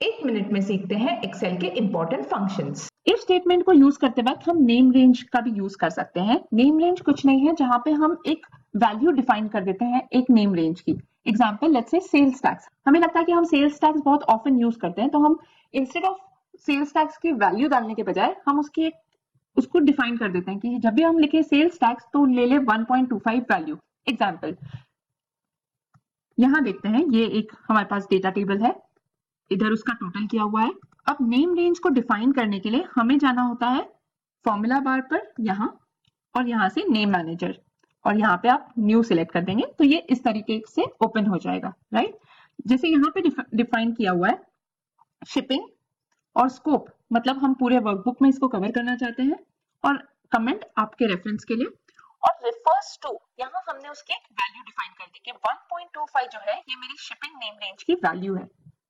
एक मिनट में सीखते हैं एक्सेल के इंपॉर्टेंट फ़ंक्शन इफ़ स्टेटमेंट को यूज़ करते वक्त हम नेम रेंज का भी यूज़ कर सकते हैं। नेम रेंज कुछ नहीं है, जहाँ पे हम एक वैल्यू डिफाइन कर देते हैं एक नेम रेंज की। Example let's say sales tax हमें लगता है कि हम सेल्स टैक्स बहुत ऑफन यूज़ करते हैं तो हम इंस्टेड ऑफ़ सेल्स टैक्स की वैल्यू डालने के बजाय हम उसकी एक, उसको डिफाइन कर देते हैं कि जब भी हम लिखे सेल्स टैक्स तो ले ले 1.25 वैल्यू एग्ज़ाम्पल यहाँ देखते हैं, ये एक हमारे पास डेटा टेबल है। इधर उसका टोटल किया हुआ है। अब नेम रेंज को डिफाइन करने के लिए हमें जाना होता है फॉर्मूला बार पर यहाँ और यहाँ से नेम मैनेजर और यहाँ पे आप न्यू सिलेक्ट कर देंगे तो ये इस तरीके से ओपन हो जाएगा राइट जैसे यहाँ पे डिफाइन किया हुआ है शिपिंग और स्कोप मतलब हम पूरे वर्कबुक में इसको कवर करना चाहते हैं और कमेंट आपके रेफरेंस के लिए। और रिफर्स टू यहाँ हमने उसकी वैल्यू डिफाइन कर दी कि 1.25 जो है, ये मेरी शिपिंग नेम रेंज की वैल्यू है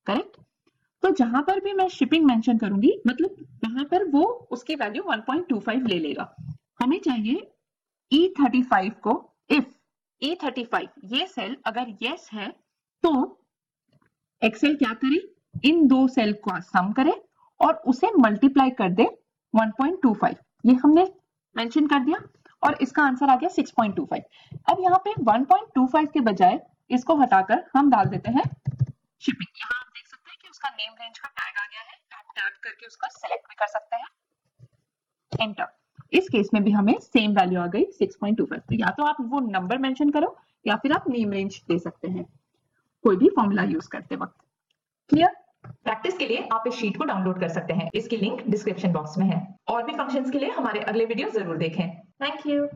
करेक्ट तो जहाँ पर भी मैं शिपिंग मेंशन करूँगी मतलब वहाँ पर वो उसकी वैल्यू 1.25 ले लेगा। हमें चाहिए E35 को इफ़ E35 ये सेल अगर यस है तो एक्सेल क्या करे? इन दो सेल को सम करे और उसे मल्टीप्लाई कर दे 1.25 ये हमने मेंशन कर दिया और इसका आंसर आ गया 6.25 अब यहाँ पे 1.25 के बजाय इसको हटाकर हम डाल देते हैं शिपिंग यहाँ आप देख सकते हैं कि उसका नेम रेंज का टैग आ गया है, आप टैप करके उसका सेलेक्ट भी कर सकते हैं। एंटर इस केस में भी हमें सेम वैल्यू आ गई 6.25 तो या तो आप वो नंबर मेंशन करो, या फिर आप नेम रेंज दे सकते हैं। कोई भी फॉर्मूला यूज़ करते वक्त। क्लियर प्रैक्टिस के लिए आप इस शीट को डाउनलोड कर सकते हैं। इसकी लिंक डिस्क्रिप्शन बॉक्स में है। और भी फ़ंक्शंस के लिए हमारे अगले वीडियो ज़रूर देखें। Thank you